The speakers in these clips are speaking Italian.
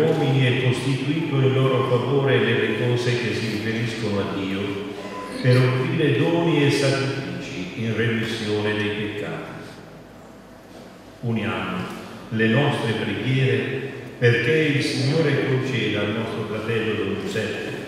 uomini e costituito in loro favore nelle cose che si riferiscono a Dio per offrire doni e sacrifici in remissione dei peccati. Uniamo le nostre preghiere perché il Signore conceda al nostro fratello Don Giuseppe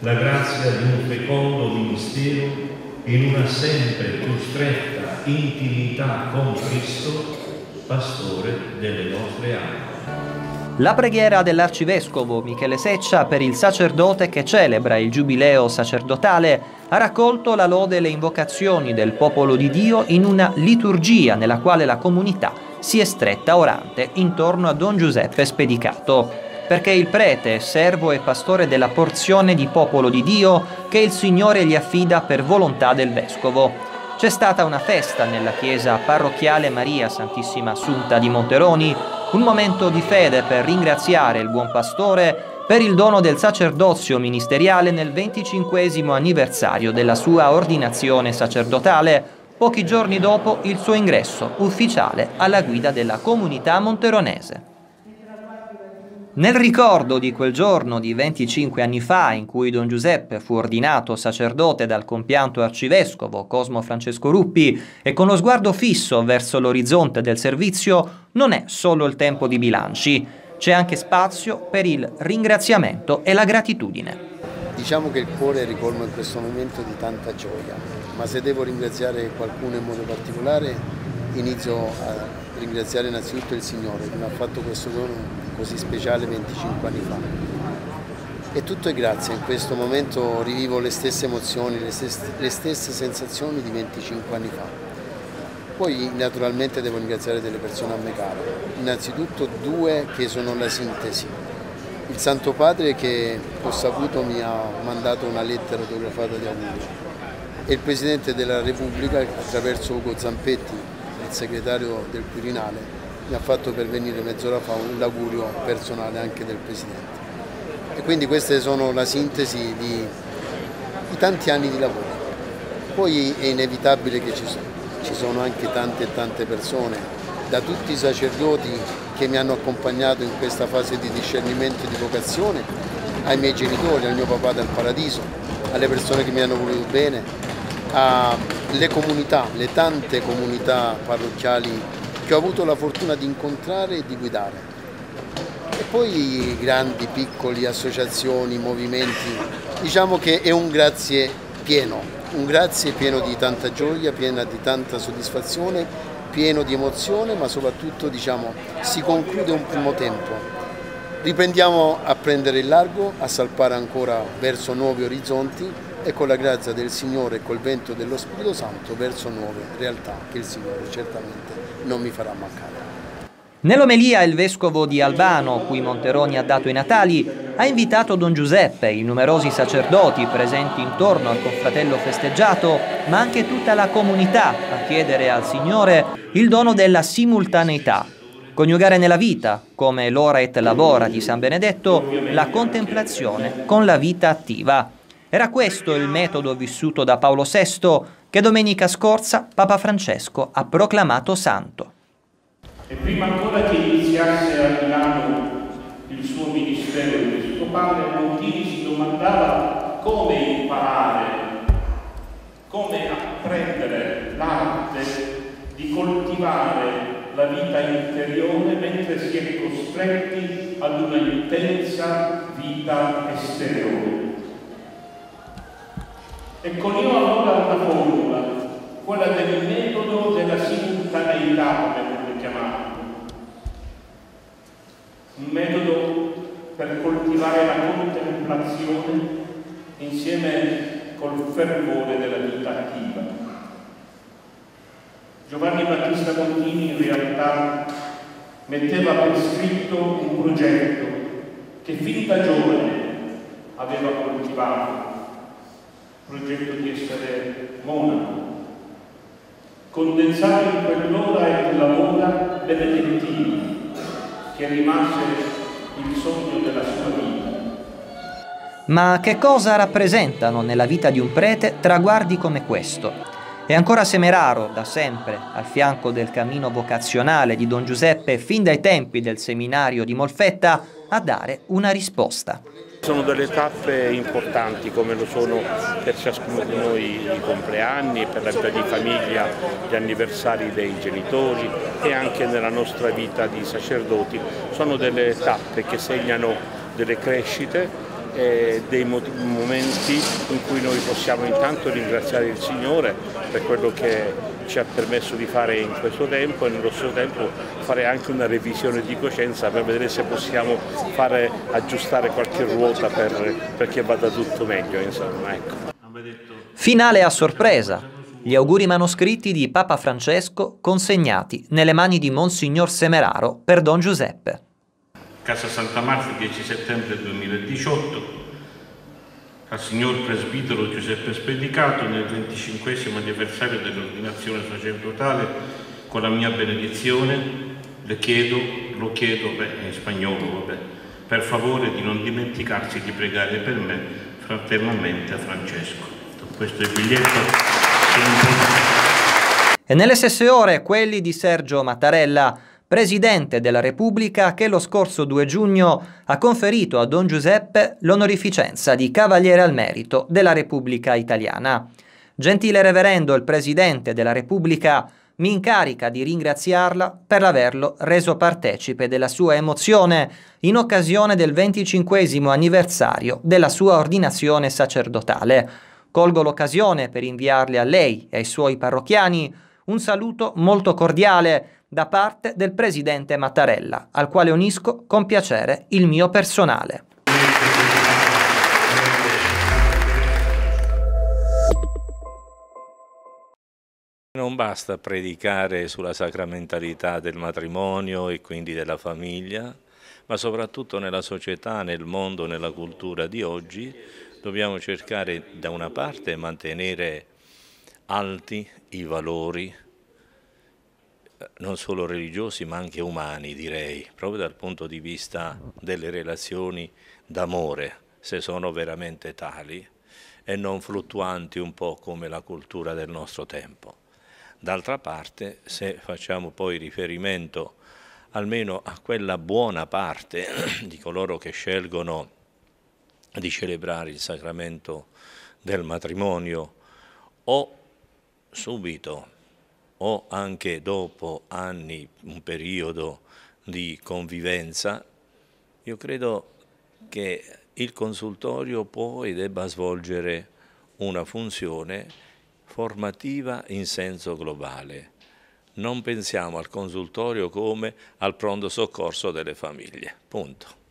la grazia di un fecondo ministero in una sempre più stretta intimità con Cristo, pastore delle nostre anime. La preghiera dell'arcivescovo Michele Seccia per il sacerdote che celebra il giubileo sacerdotale ha raccolto la lode e le invocazioni del popolo di Dio in una liturgia nella quale la comunità si è stretta orante intorno a Don Giuseppe Spedicato perché il prete servo e pastore della porzione di popolo di Dio che il Signore gli affida per volontà del vescovo. C'è stata una festa nella chiesa parrocchiale Maria Santissima Assunta di Monteroni, un momento di fede per ringraziare il buon pastore per il dono del sacerdozio ministeriale nel 25 anniversario della sua ordinazione sacerdotale, pochi giorni dopo il suo ingresso ufficiale alla guida della comunità monteronese. Nel ricordo di quel giorno di 25 anni fa in cui Don Giuseppe fu ordinato sacerdote dal compianto arcivescovo Cosmo Francesco Ruppi e con lo sguardo fisso verso l'orizzonte del servizio, non è solo il tempo di bilanci, c'è anche spazio per il ringraziamento e la gratitudine. Diciamo che il cuore è ricolmo in questo momento di tanta gioia, ma se devo ringraziare qualcuno in modo particolare inizio a ringraziare innanzitutto il Signore che mi ha fatto questo dono così speciale 25 anni fa. E tutto è grazie, in questo momento rivivo le stesse emozioni, le stesse, le stesse sensazioni di 25 anni fa. Poi naturalmente devo ringraziare delle persone a me care, innanzitutto due che sono la sintesi. Il Santo Padre che ho saputo mi ha mandato una lettera autografata di auguri e il Presidente della Repubblica attraverso Ugo Zampetti, il segretario del Quirinale, mi ha fatto pervenire mezz'ora fa un augurio personale anche del Presidente. E quindi queste sono la sintesi di, di tanti anni di lavoro. Poi è inevitabile che ci sono, ci sono anche tante e tante persone, da tutti i sacerdoti che mi hanno accompagnato in questa fase di discernimento e di vocazione, ai miei genitori, al mio papà del paradiso, alle persone che mi hanno voluto bene, alle comunità, le tante comunità parrocchiali che ho avuto la fortuna di incontrare e di guidare. E poi grandi, piccoli, associazioni, movimenti, diciamo che è un grazie pieno, un grazie pieno di tanta gioia, pieno di tanta soddisfazione, pieno di emozione, ma soprattutto diciamo, si conclude un primo tempo. Riprendiamo a prendere il largo, a salpare ancora verso nuovi orizzonti e con la grazia del Signore e col vento dello Spirito Santo verso nuove realtà che il Signore certamente non mi farà mancare. Nell'omelia il vescovo di Albano, cui Monteroni ha dato i natali, ha invitato Don Giuseppe, i numerosi sacerdoti presenti intorno al confratello festeggiato, ma anche tutta la comunità a chiedere al Signore il dono della simultaneità, coniugare nella vita, come l'ora et labora di San Benedetto, la contemplazione con la vita attiva. Era questo il metodo vissuto da Paolo VI che domenica scorsa Papa Francesco ha proclamato santo. E prima ancora che iniziasse a Milano il suo ministero episcopale, Montini si domandava come imparare, come apprendere l'arte di coltivare la vita interiore mentre si è costretti ad una intensa vita esteriore. Ecco, io allora una formula, quella del metodo della simultaneità, come lo chiamato. Un metodo per coltivare la contemplazione insieme col fervore della vita attiva. Giovanni Battista Montini in realtà metteva per scritto un progetto che fin da giovane aveva coltivato progetto di essere monaco, condensato in quell'ora e quell'ora benedettina che rimase il sogno della sua vita. Ma che cosa rappresentano nella vita di un prete traguardi come questo? E ancora Semeraro, da sempre, al fianco del cammino vocazionale di Don Giuseppe fin dai tempi del seminario di Molfetta, a dare una risposta. Sono delle tappe importanti come lo sono per ciascuno di noi i compleanni, per la vita di famiglia, gli anniversari dei genitori e anche nella nostra vita di sacerdoti. Sono delle tappe che segnano delle crescite dei momenti in cui noi possiamo intanto ringraziare il Signore per quello che ci ha permesso di fare in questo tempo e nello stesso tempo fare anche una revisione di coscienza per vedere se possiamo fare, aggiustare qualche ruota per, perché vada tutto meglio. Insomma, ecco. Finale a sorpresa. Gli auguri manoscritti di Papa Francesco consegnati nelle mani di Monsignor Semeraro per Don Giuseppe. Casa Santa Marta, 10 settembre 2018, al signor presbitero Giuseppe Spedicato nel 25 anniversario dell'ordinazione sacerdotale con la mia benedizione le chiedo, lo chiedo beh, in spagnolo, vabbè, per favore di non dimenticarsi di pregare per me fraternamente a Francesco. Questo è il biglietto. E nelle stesse ore quelli di Sergio Mattarella Presidente della Repubblica che lo scorso 2 giugno ha conferito a Don Giuseppe l'onorificenza di Cavaliere al Merito della Repubblica Italiana. Gentile Reverendo, il Presidente della Repubblica mi incarica di ringraziarla per averlo reso partecipe della sua emozione in occasione del 25 anniversario della sua ordinazione sacerdotale. Colgo l'occasione per inviarle a lei e ai suoi parrocchiani un saluto molto cordiale da parte del presidente Mattarella, al quale unisco con piacere il mio personale. Non basta predicare sulla sacramentalità del matrimonio e quindi della famiglia, ma soprattutto nella società, nel mondo, nella cultura di oggi dobbiamo cercare da una parte mantenere alti i valori non solo religiosi ma anche umani direi, proprio dal punto di vista delle relazioni d'amore, se sono veramente tali e non fluttuanti un po' come la cultura del nostro tempo. D'altra parte, se facciamo poi riferimento almeno a quella buona parte di coloro che scelgono di celebrare il sacramento del matrimonio o subito o anche dopo anni, un periodo di convivenza, io credo che il consultorio può e debba svolgere una funzione formativa in senso globale. Non pensiamo al consultorio come al pronto soccorso delle famiglie. Punto.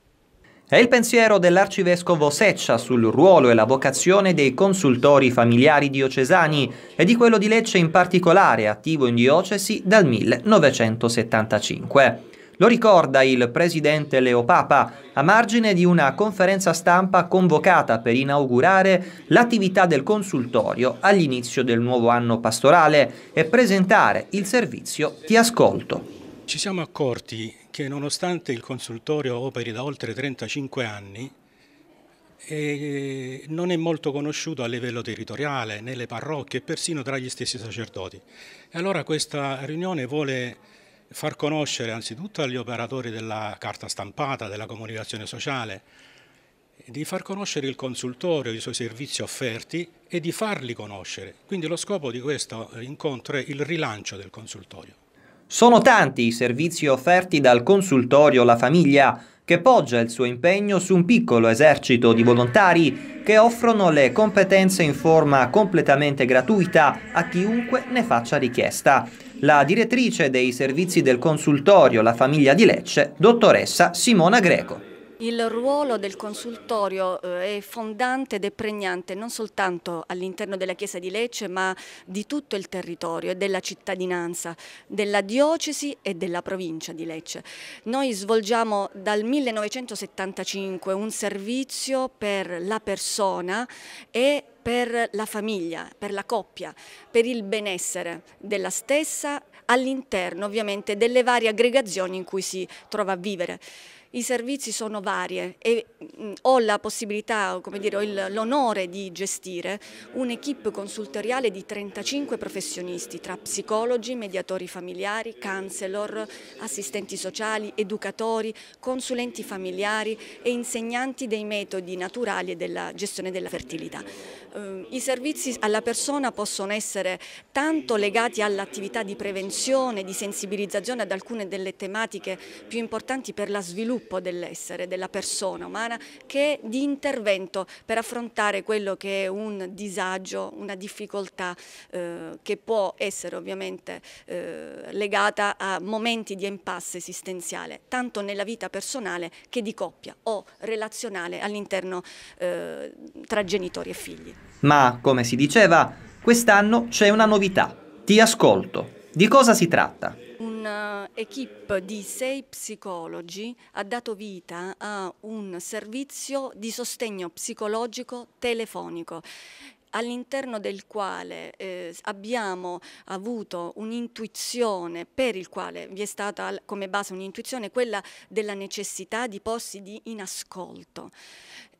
È il pensiero dell'arcivescovo Seccia sul ruolo e la vocazione dei consultori familiari diocesani e di quello di Lecce in particolare, attivo in diocesi dal 1975. Lo ricorda il presidente Leo Papa a margine di una conferenza stampa convocata per inaugurare l'attività del consultorio all'inizio del nuovo anno pastorale e presentare il servizio Ti ascolto. Ci siamo accorti che nonostante il consultorio operi da oltre 35 anni, eh, non è molto conosciuto a livello territoriale, nelle parrocchie e persino tra gli stessi sacerdoti. E allora questa riunione vuole far conoscere anzitutto agli operatori della carta stampata, della comunicazione sociale, di far conoscere il consultorio, i suoi servizi offerti e di farli conoscere. Quindi lo scopo di questo incontro è il rilancio del consultorio. Sono tanti i servizi offerti dal consultorio La Famiglia, che poggia il suo impegno su un piccolo esercito di volontari che offrono le competenze in forma completamente gratuita a chiunque ne faccia richiesta. La direttrice dei servizi del consultorio La Famiglia di Lecce, dottoressa Simona Greco. Il ruolo del consultorio eh, è fondante ed è pregnante non soltanto all'interno della Chiesa di Lecce ma di tutto il territorio e della cittadinanza, della diocesi e della provincia di Lecce. Noi svolgiamo dal 1975 un servizio per la persona e per la famiglia, per la coppia, per il benessere della stessa all'interno ovviamente delle varie aggregazioni in cui si trova a vivere. I servizi sono vari e mh, ho la possibilità, come dire, l'onore di gestire un'equipe consultoriale di 35 professionisti tra psicologi, mediatori familiari, counselor, assistenti sociali, educatori, consulenti familiari e insegnanti dei metodi naturali e della gestione della fertilità. Eh, I servizi alla persona possono essere tanto legati all'attività di prevenzione, di sensibilizzazione ad alcune delle tematiche più importanti per lo sviluppo dell'essere, della persona umana, che di intervento per affrontare quello che è un disagio, una difficoltà eh, che può essere ovviamente eh, legata a momenti di impasse esistenziale, tanto nella vita personale che di coppia o relazionale all'interno eh, tra genitori e figli. Ma, come si diceva, quest'anno c'è una novità. Ti ascolto. Di cosa si tratta? Un'equipe di sei psicologi ha dato vita a un servizio di sostegno psicologico telefonico all'interno del quale eh, abbiamo avuto un'intuizione per il quale vi è stata come base un'intuizione quella della necessità di posti di in ascolto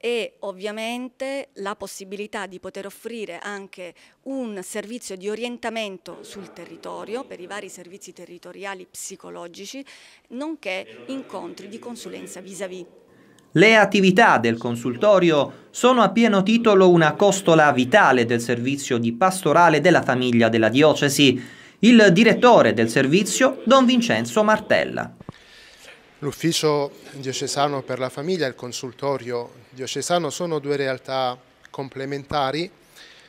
e ovviamente la possibilità di poter offrire anche un servizio di orientamento sul territorio per i vari servizi territoriali psicologici, nonché incontri di consulenza vis-à-vis. Le attività del consultorio sono a pieno titolo una costola vitale del servizio di pastorale della famiglia della diocesi. Il direttore del servizio, Don Vincenzo Martella. L'ufficio diocesano per la famiglia e il consultorio diocesano sono due realtà complementari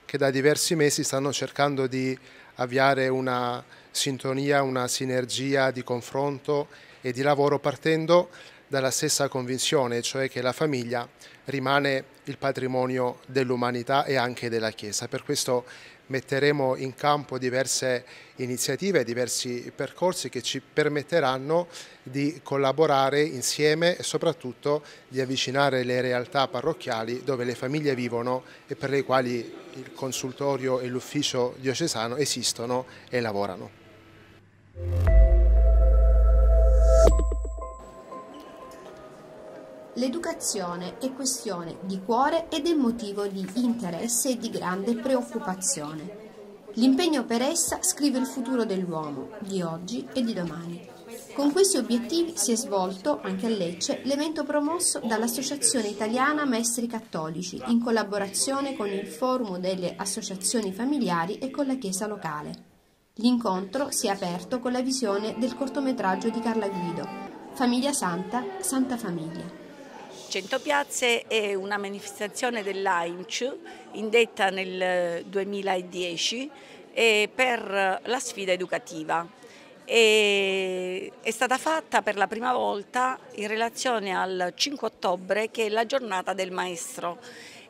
che da diversi mesi stanno cercando di avviare una sintonia, una sinergia di confronto e di lavoro partendo dalla stessa convinzione, cioè che la famiglia rimane il patrimonio dell'umanità e anche della Chiesa. Per questo metteremo in campo diverse iniziative, diversi percorsi che ci permetteranno di collaborare insieme e soprattutto di avvicinare le realtà parrocchiali dove le famiglie vivono e per le quali il consultorio e l'ufficio diocesano esistono e lavorano. L'educazione è questione di cuore ed è motivo di interesse e di grande preoccupazione. L'impegno per essa scrive il futuro dell'uomo, di oggi e di domani. Con questi obiettivi si è svolto, anche a Lecce, l'evento promosso dall'Associazione Italiana Maestri Cattolici, in collaborazione con il Forum delle Associazioni Familiari e con la Chiesa locale. L'incontro si è aperto con la visione del cortometraggio di Carla Guido, Famiglia Santa, Santa Famiglia. 100 Piazze è una manifestazione dell'AIMC indetta nel 2010 per la sfida educativa. E è stata fatta per la prima volta in relazione al 5 ottobre che è la giornata del maestro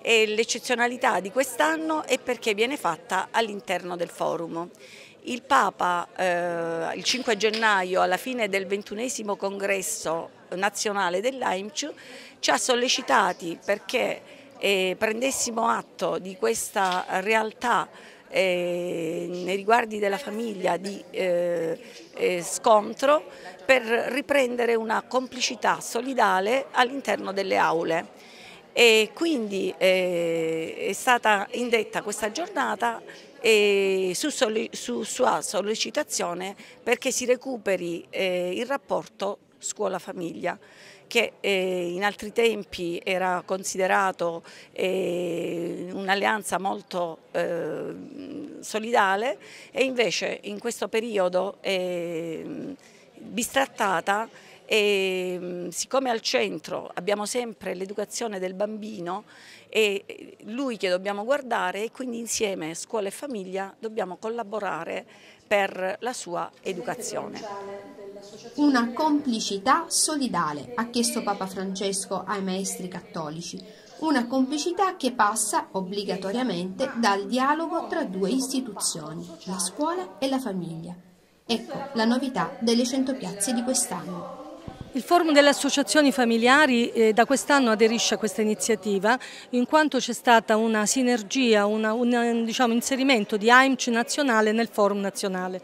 l'eccezionalità di quest'anno è perché viene fatta all'interno del forum. Il Papa eh, il 5 gennaio alla fine del ventunesimo congresso nazionale dell'AIMC ci ha sollecitati perché eh, prendessimo atto di questa realtà eh, nei riguardi della famiglia di eh, eh, scontro per riprendere una complicità solidale all'interno delle aule. E quindi eh, è stata indetta questa giornata su, su, sua sollecitazione perché si recuperi eh, il rapporto scuola-famiglia che eh, in altri tempi era considerato eh, un'alleanza molto eh, solidale e invece in questo periodo è bistrattata e siccome al centro abbiamo sempre l'educazione del bambino è lui che dobbiamo guardare e quindi insieme scuola e famiglia dobbiamo collaborare per la sua educazione. Una complicità solidale, ha chiesto Papa Francesco ai maestri cattolici, una complicità che passa obbligatoriamente dal dialogo tra due istituzioni, la scuola e la famiglia. Ecco la novità delle 100 piazze di quest'anno. Il Forum delle Associazioni Familiari eh, da quest'anno aderisce a questa iniziativa in quanto c'è stata una sinergia, un diciamo, inserimento di AIMC nazionale nel Forum nazionale.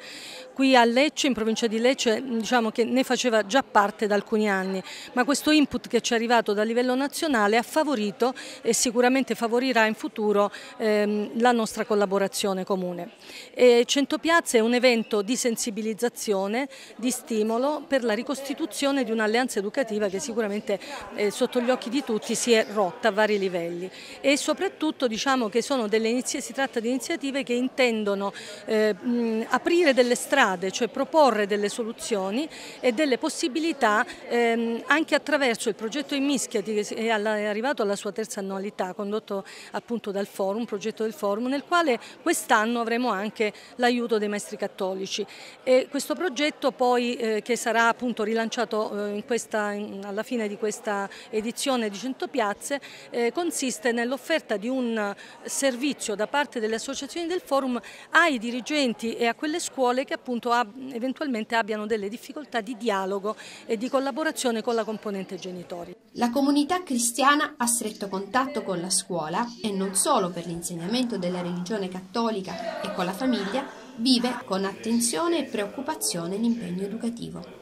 Qui a Lecce, in provincia di Lecce, diciamo che ne faceva già parte da alcuni anni, ma questo input che ci è arrivato dal livello nazionale ha favorito e sicuramente favorirà in futuro ehm, la nostra collaborazione comune. E 100 Piazze è un evento di sensibilizzazione, di stimolo per la ricostituzione di un'alleanza educativa che sicuramente eh, sotto gli occhi di tutti si è rotta a vari livelli e soprattutto diciamo che si tratta di iniziative che intendono eh, mh, aprire delle strade, cioè proporre delle soluzioni e delle possibilità ehm, anche attraverso il progetto Immischiati che è arrivato alla sua terza annualità condotto appunto dal forum, progetto del forum nel quale quest'anno avremo anche l'aiuto dei maestri cattolici. E questo progetto poi eh, che sarà appunto rilanciato eh, questa, in, alla fine di questa edizione di 100 piazze eh, consiste nell'offerta di un servizio da parte delle associazioni del forum ai dirigenti e a quelle scuole che appunto ab eventualmente abbiano delle difficoltà di dialogo e di collaborazione con la componente genitori. La comunità cristiana ha stretto contatto con la scuola e non solo per l'insegnamento della religione cattolica e con la famiglia, vive con attenzione e preoccupazione l'impegno educativo.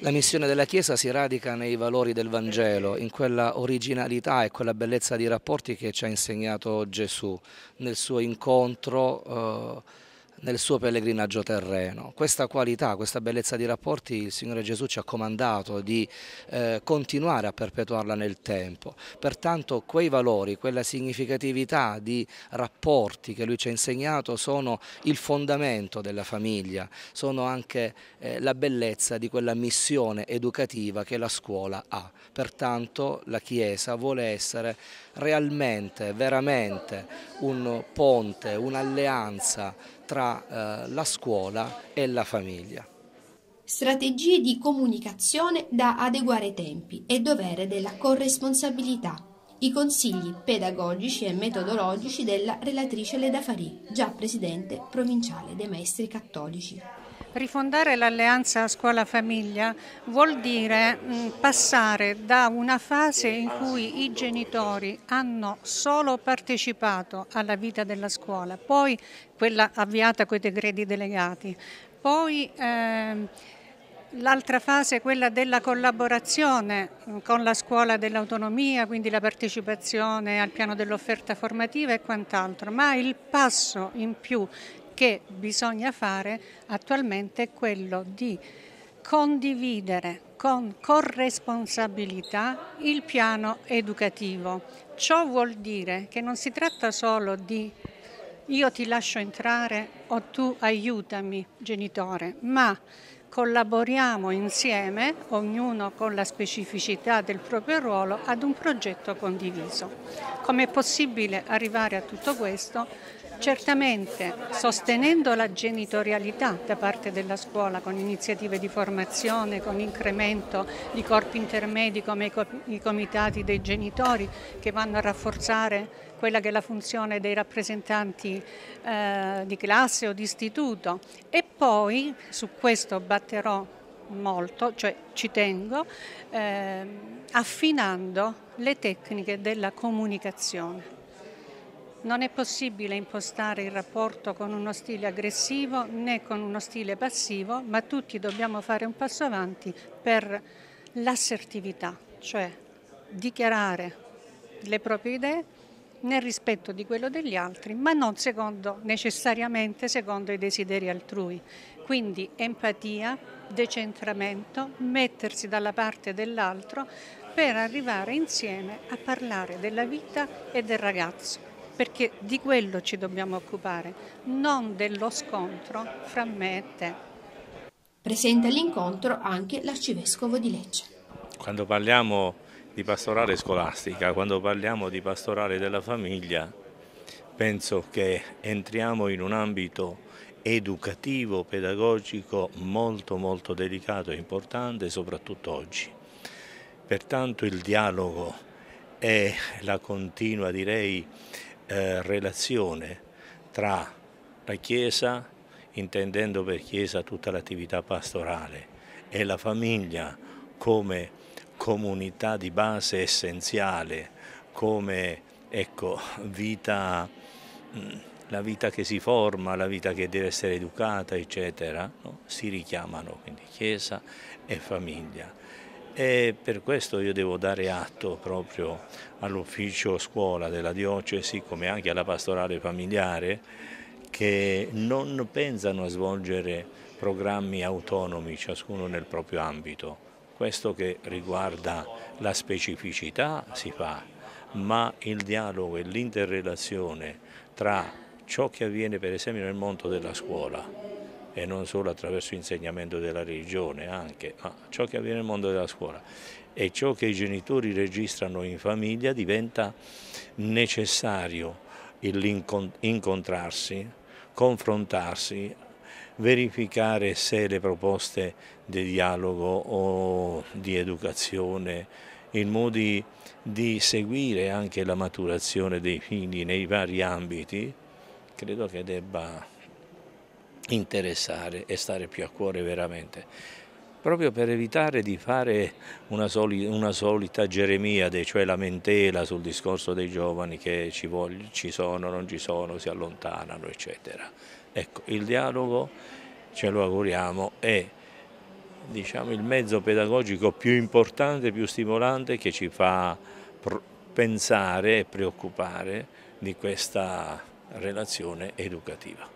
La missione della Chiesa si radica nei valori del Vangelo, in quella originalità e quella bellezza di rapporti che ci ha insegnato Gesù nel suo incontro eh, nel suo pellegrinaggio terreno. Questa qualità, questa bellezza di rapporti il Signore Gesù ci ha comandato di eh, continuare a perpetuarla nel tempo. Pertanto quei valori, quella significatività di rapporti che Lui ci ha insegnato sono il fondamento della famiglia, sono anche eh, la bellezza di quella missione educativa che la scuola ha. Pertanto la Chiesa vuole essere realmente, veramente un ponte, un'alleanza tra eh, la scuola e la famiglia. Strategie di comunicazione da adeguare ai tempi e dovere della corresponsabilità. I consigli pedagogici e metodologici della relatrice Leda Farì, già presidente provinciale dei maestri cattolici. Rifondare l'alleanza scuola-famiglia vuol dire passare da una fase in cui i genitori hanno solo partecipato alla vita della scuola, poi quella avviata con i decreti delegati, poi eh, L'altra fase è quella della collaborazione con la scuola dell'autonomia, quindi la partecipazione al piano dell'offerta formativa e quant'altro, ma il passo in più che bisogna fare attualmente è quello di condividere con corresponsabilità il piano educativo. Ciò vuol dire che non si tratta solo di io ti lascio entrare o tu aiutami genitore, ma collaboriamo insieme, ognuno con la specificità del proprio ruolo, ad un progetto condiviso. Come è possibile arrivare a tutto questo? Certamente sostenendo la genitorialità da parte della scuola con iniziative di formazione, con incremento di corpi intermedi come i comitati dei genitori che vanno a rafforzare quella che è la funzione dei rappresentanti eh, di classe o di istituto e poi su questo batterò molto, cioè ci tengo, eh, affinando le tecniche della comunicazione. Non è possibile impostare il rapporto con uno stile aggressivo né con uno stile passivo, ma tutti dobbiamo fare un passo avanti per l'assertività, cioè dichiarare le proprie idee nel rispetto di quello degli altri, ma non secondo, necessariamente secondo i desideri altrui. Quindi empatia, decentramento, mettersi dalla parte dell'altro per arrivare insieme a parlare della vita e del ragazzo perché di quello ci dobbiamo occupare, non dello scontro fra me e te. Presente all'incontro anche l'arcivescovo di Lecce. Quando parliamo di pastorale scolastica, quando parliamo di pastorale della famiglia, penso che entriamo in un ambito educativo, pedagogico molto molto delicato e importante, soprattutto oggi. Pertanto il dialogo e la continua, direi, eh, relazione tra la Chiesa, intendendo per Chiesa tutta l'attività pastorale, e la famiglia come comunità di base essenziale, come ecco, vita mh, la vita che si forma, la vita che deve essere educata, eccetera, no? si richiamano, quindi Chiesa e famiglia. E per questo io devo dare atto proprio all'ufficio scuola della diocesi, come anche alla pastorale familiare, che non pensano a svolgere programmi autonomi, ciascuno nel proprio ambito. Questo che riguarda la specificità si fa, ma il dialogo e l'interrelazione tra ciò che avviene per esempio nel mondo della scuola e non solo attraverso l'insegnamento della religione, anche, ma ciò che avviene nel mondo della scuola. E ciò che i genitori registrano in famiglia diventa necessario incontrarsi, confrontarsi, verificare se le proposte di dialogo o di educazione, i modi di seguire anche la maturazione dei figli nei vari ambiti, credo che debba interessare e stare più a cuore veramente proprio per evitare di fare una, soli, una solita Geremiade, cioè lamentela sul discorso dei giovani che ci, voglio, ci sono, non ci sono, si allontanano, eccetera. Ecco, il dialogo, ce lo auguriamo, è diciamo, il mezzo pedagogico più importante, più stimolante che ci fa pensare e preoccupare di questa relazione educativa.